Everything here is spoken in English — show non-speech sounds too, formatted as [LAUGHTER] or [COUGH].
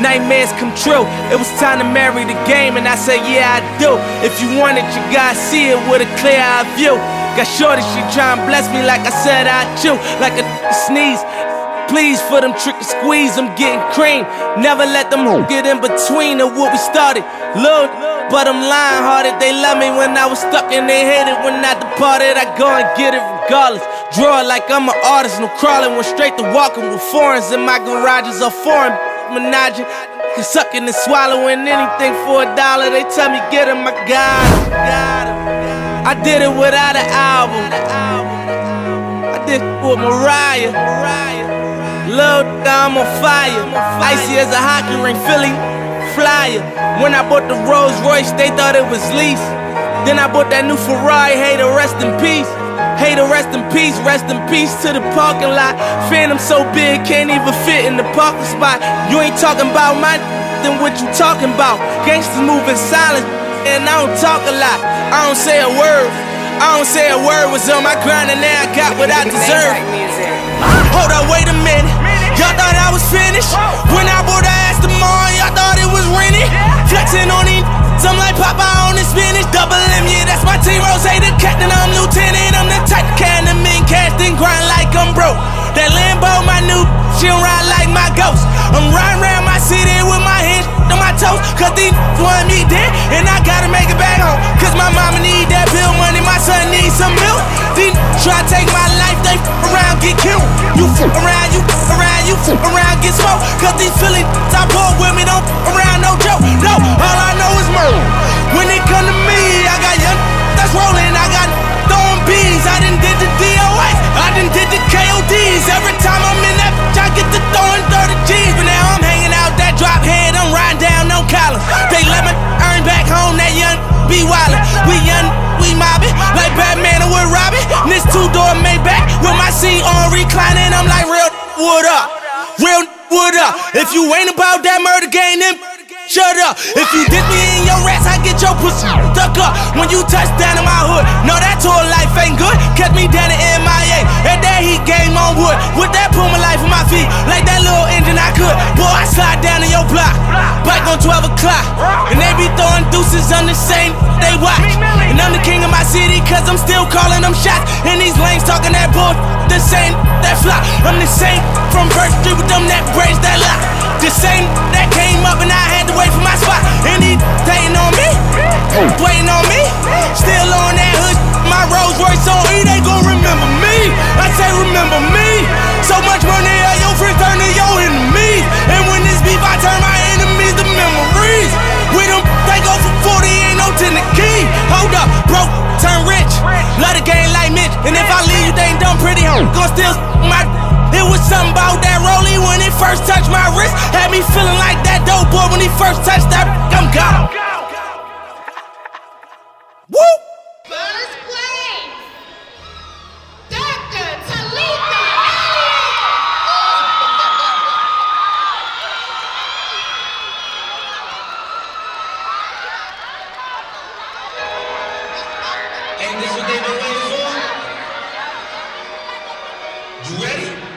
nightmares come true. It was time to marry the game, and I said, Yeah, I do. If you want it, you gotta see it with a clear eye view. Got shorty, she try and bless me like I said I chew, like a sneeze. Please for them trick and squeeze, I'm getting cream. Never let them [LAUGHS] get in between of what we started. Look, but I'm lying hearted. They love me when I was stuck and they hated when I departed. I go and get it regardless. Draw it like I'm an artist, no crawling. Went straight to walking with foreigns in my garages are foreign. Menaging, sucking and swallowing anything for a dollar. They tell me get him, I got him. I did it without an album. I did it with Mariah. Lil' I'm on fire. Icy as a hockey ring, Philly flyer. When I bought the Rolls Royce, they thought it was lease. Then I bought that new Ferrari, hey, to rest in peace. To rest in peace, rest in peace to the parking lot. Phantom so big, can't even fit in the parking spot. You ain't talking about my then what you talking about? Gangsters move in silence, and I don't talk a lot. I don't say a word. I don't say a word was on my grind, and now I got what I deserve. Hold up, wait a minute. Y'all thought I was finished. When I bought the ass tomorrow, y'all thought it was rented. I'm broke. That Lambo, my new, she don't ride like my ghost. I'm riding around my city with my hands on my toes. Cause these want me dead, and I gotta make it back home. Cause my mama need that bill money, my son needs some milk. These try to take my life, they around, get killed. You around, you around, you around, get smoked. Cause these Philly I pull with me, don't around, no joke. No, all I know is murder. Seat on reclining. I'm like, real, what up? Real, what up? If you ain't about that murder game, then Shut up. If you dip me in your rats, I get your pussy stuck up. When you touch down in my hood, no, that tour life ain't good. Catch me down in MIA. and that heat game on wood. With that Puma life on my feet. Like that little engine I could. Boy, I slide down in your block. Bike on 12 o'clock. And they be throwing deuces on the same they watch. And I'm the king of my city, cause I'm still calling them shots. And these lanes talking that bull, the same that flop. I'm the same from Birch Street with them that braids that lock. Gon' still my. It was something about that rollie when it first touched my wrist. Had me feeling like that dope boy when he first touched that. I'm gone. You ready?